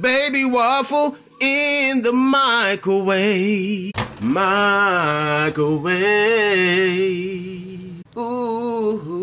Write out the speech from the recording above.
baby waffle in the microwave. Microwave. Ooh.